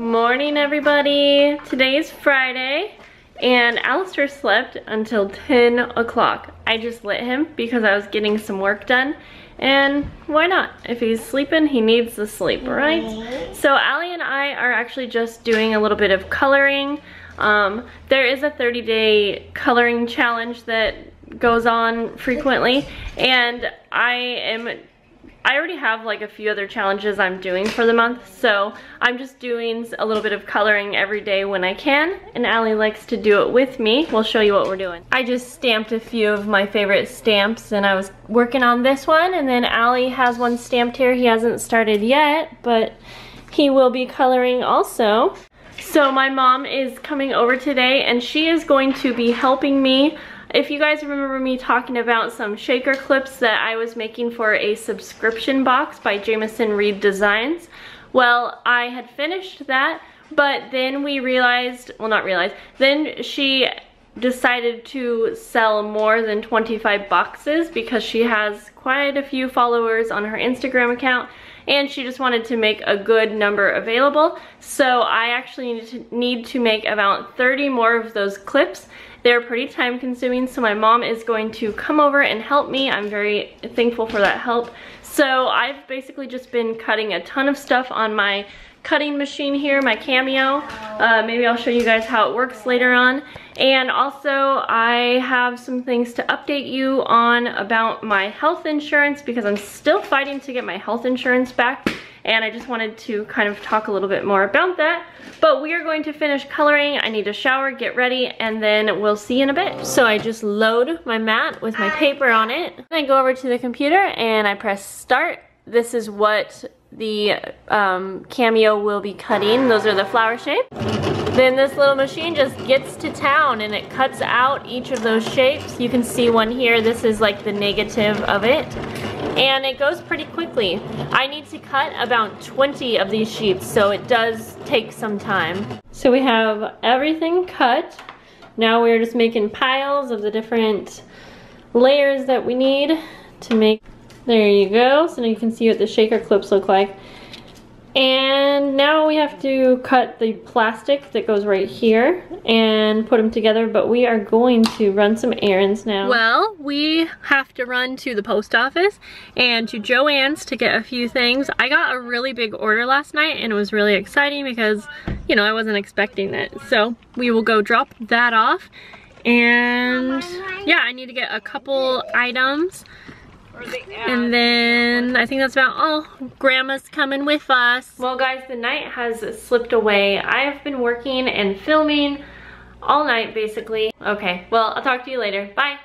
Morning everybody. Today is Friday and Alyster slept until 10 o'clock. I just lit him because I was getting some work done and why not? If he's sleeping, he needs the sleep, right? So Allie and I are actually just doing a little bit of coloring. Um, there is a 30 day coloring challenge that goes on frequently and I am I already have like a few other challenges I'm doing for the month, so I'm just doing a little bit of coloring every day when I can, and Allie likes to do it with me. We'll show you what we're doing. I just stamped a few of my favorite stamps, and I was working on this one, and then Allie has one stamped here. He hasn't started yet, but he will be coloring also. So my mom is coming over today, and she is going to be helping me if you guys remember me talking about some shaker clips that I was making for a subscription box by Jamison Reid Designs, well, I had finished that, but then we realized, well not realized, then she decided to sell more than 25 boxes because she has quite a few followers on her Instagram account and she just wanted to make a good number available. So I actually need to, need to make about 30 more of those clips they're pretty time consuming, so my mom is going to come over and help me. I'm very thankful for that help. So I've basically just been cutting a ton of stuff on my cutting machine here, my Cameo. Uh, maybe I'll show you guys how it works later on. And also I have some things to update you on about my health insurance because I'm still fighting to get my health insurance back and I just wanted to kind of talk a little bit more about that. But we are going to finish coloring. I need to shower, get ready, and then we'll see in a bit. So I just load my mat with my paper on it. I go over to the computer and I press start. This is what the um, Cameo will be cutting. Those are the flower shape. Then this little machine just gets to town and it cuts out each of those shapes. You can see one here. This is like the negative of it and it goes pretty quickly. I need to cut about 20 of these sheets, so it does take some time. So we have everything cut. Now we're just making piles of the different layers that we need to make. There you go. So now you can see what the shaker clips look like. And now we have to cut the plastic that goes right here and put them together, but we are going to run some errands now. Well, we have to run to the post office and to Joann's to get a few things. I got a really big order last night and it was really exciting because, you know, I wasn't expecting it. So we will go drop that off and yeah, I need to get a couple items and then I think that's about all. Grandma's coming with us. Well guys, the night has slipped away. I have been working and filming all night basically. Okay, well I'll talk to you later. Bye.